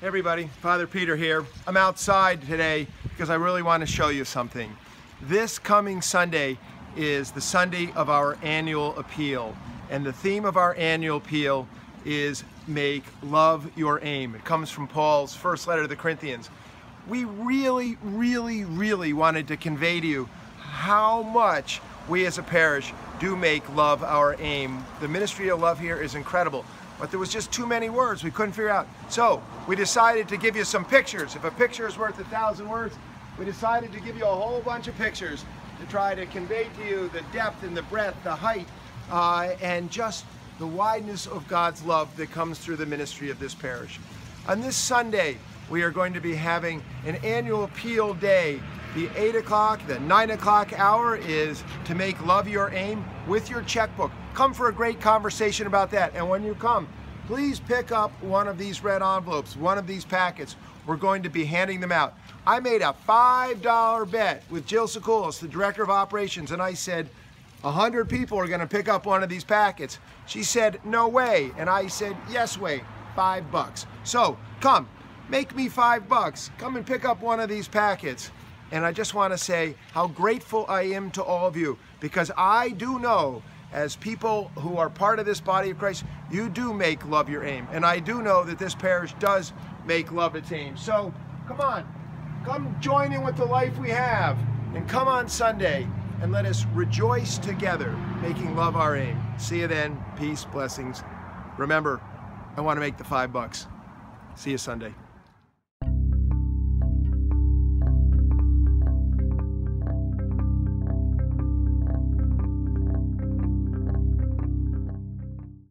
everybody, Father Peter here. I'm outside today because I really want to show you something. This coming Sunday is the Sunday of our annual appeal. And the theme of our annual appeal is make love your aim. It comes from Paul's first letter to the Corinthians. We really, really, really wanted to convey to you how much we as a parish do make love our aim. The ministry of love here is incredible but there was just too many words we couldn't figure out. So we decided to give you some pictures. If a picture is worth a thousand words, we decided to give you a whole bunch of pictures to try to convey to you the depth and the breadth, the height, uh, and just the wideness of God's love that comes through the ministry of this parish. On this Sunday, we are going to be having an annual appeal day. The 8 o'clock, the 9 o'clock hour is to make love your aim with your checkbook. Come for a great conversation about that. And when you come, please pick up one of these red envelopes, one of these packets. We're going to be handing them out. I made a $5 bet with Jill Sekulis, the Director of Operations, and I said, 100 people are going to pick up one of these packets. She said, no way. And I said, yes way, five bucks. So come, make me five bucks. Come and pick up one of these packets. And I just want to say how grateful I am to all of you because I do know as people who are part of this body of Christ, you do make love your aim. And I do know that this parish does make love its aim. So come on, come join in with the life we have. And come on Sunday and let us rejoice together, making love our aim. See you then. Peace, blessings. Remember, I want to make the five bucks. See you Sunday.